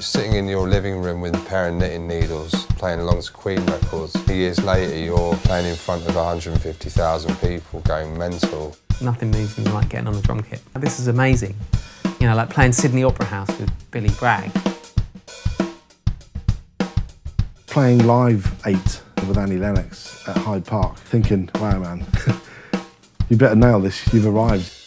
sitting in your living room with a pair of knitting needles, playing along to Queen records. Years later, you're playing in front of 150,000 people, going mental. Nothing moves me like getting on a drum kit. This is amazing. You know, like playing Sydney Opera House with Billy Bragg. Playing Live 8 with Annie Lennox at Hyde Park, thinking, wow man, you better nail this, you've arrived.